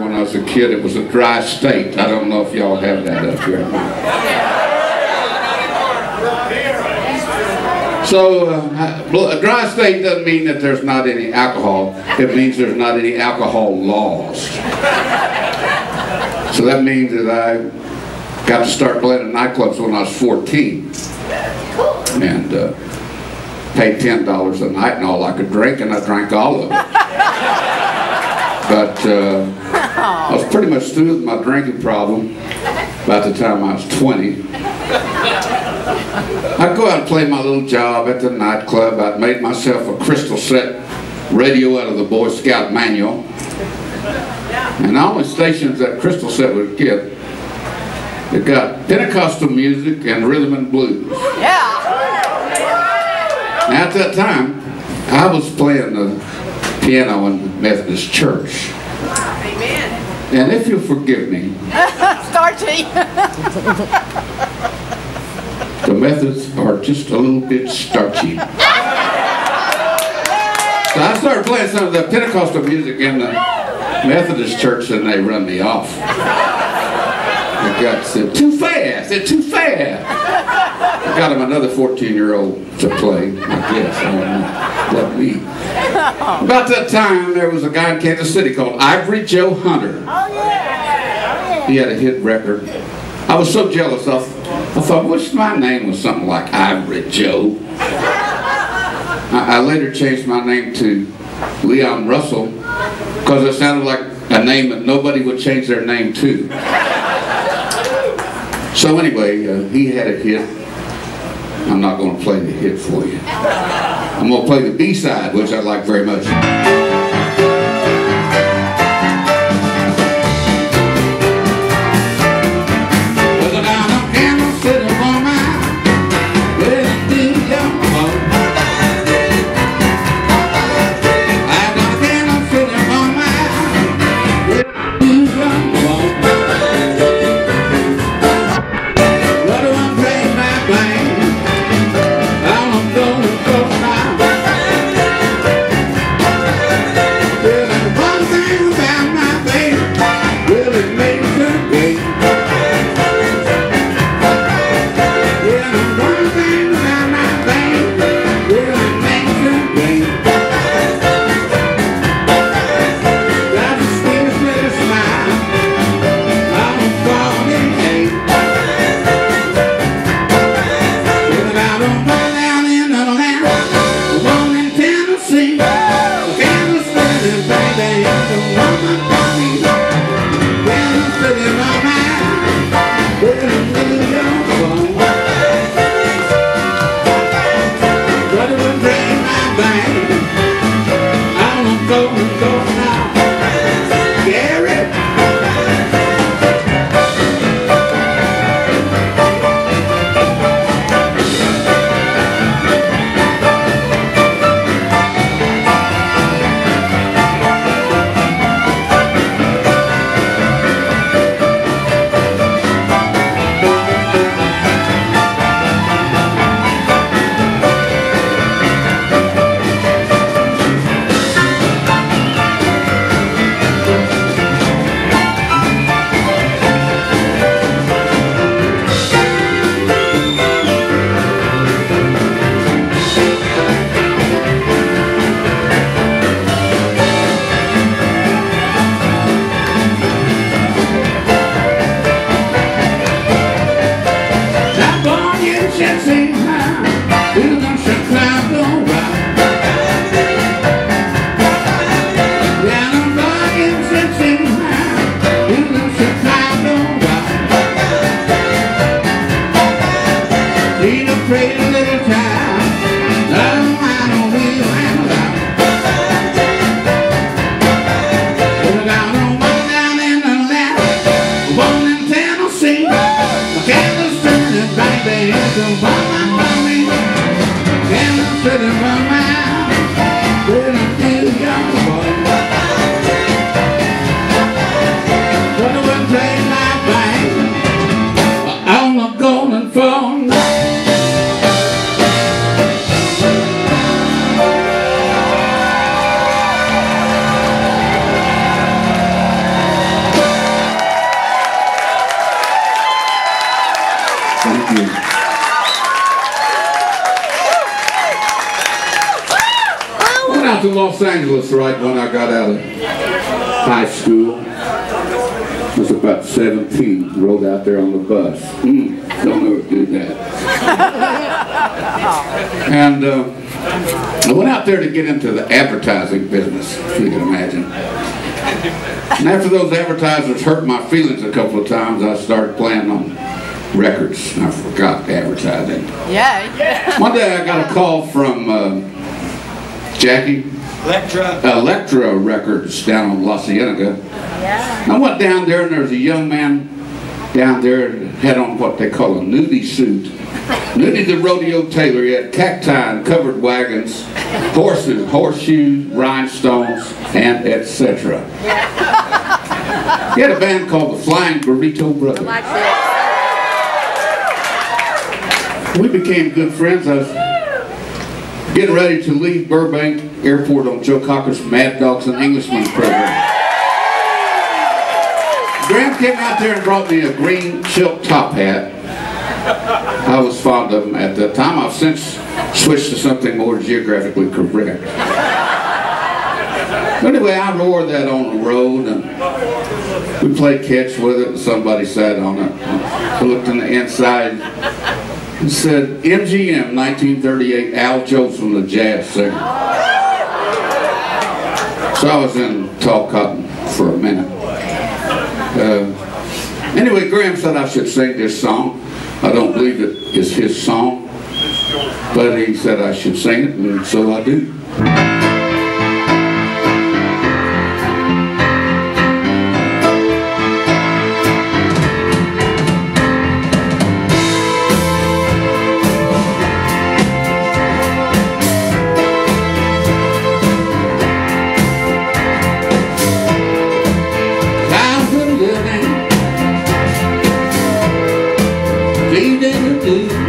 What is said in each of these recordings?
When I was a kid, it was a dry state. I don't know if y'all have that up here. So uh, a dry state doesn't mean that there's not any alcohol. It means there's not any alcohol laws. So that means that I got to start playing in nightclubs when I was 14. And uh, paid $10 a night and all I could drink, and I drank all of it. But uh, I was pretty much through with my drinking problem by the time I was 20. I'd go out and play my little job at the nightclub. I'd made myself a crystal set radio out of the Boy Scout manual. And the only stations that crystal set would get, it got Pentecostal music and rhythm and blues. Yeah. Now, at that time, I was playing the piano in the Methodist church. Amen. And if you'll forgive me, Starchy. the methods are just a little bit starchy. So I started playing some of the Pentecostal music in the Methodist church and they run me off. They got said, too fast, they're too fast. I got him another 14 year old to play, I guess. I. Let me. About that time, there was a guy in Kansas City called Ivory Joe Hunter. Oh yeah. Oh, he had a hit record. I was so jealous. I, I thought, wish my name was something like Ivory Joe. I, I later changed my name to Leon Russell because it sounded like a name that nobody would change their name to. So anyway, uh, he had a hit. I'm not going to play the hit for you. I'm going to play the B-side, which I like very much. gone. Thank you. out to Los Angeles right when I got out of high school. I was about 17, rolled out there on the bus. Mm don't know to do that. and uh, I went out there to get into the advertising business, if you can imagine. And after those advertisers hurt my feelings a couple of times, I started playing on records. I forgot advertising. Yeah. yeah. One day I got a call from uh, Jackie Elektra. Elektra Records down on La Cienega. Yeah. I went down there and there was a young man down there that had on what they call a nudie suit. Nudie the rodeo tailor. He had cacti and covered wagons, horses, horseshoes, rhinestones, and etc. He had a band called the Flying Burrito Brothers. We became good friends. I was getting ready to leave Burbank Airport on Joe Cocker's Mad Dogs and Englishmen program. Gram came out there and brought me a green silk top hat. I was fond of them at that time. I've since switched to something more geographically correct. Anyway, I wore that on the road and we played catch with it and somebody sat on it. I looked in the inside and said MGM 1938 Al Jolson, the jazz singer. So I was in tall cotton for a minute. Uh, anyway, Gram said I should sing this song. I don't believe it is his song, but he said I should sing it, and so I do. Feeding the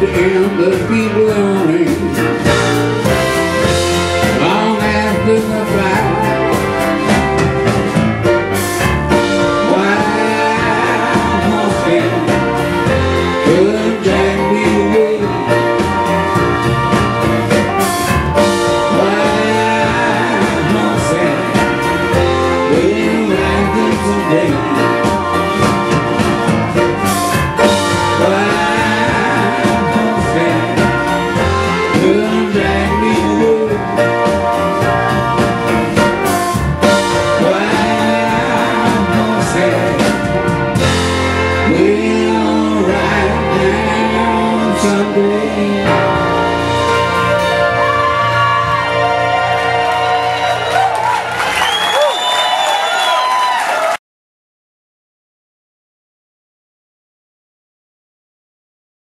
the light.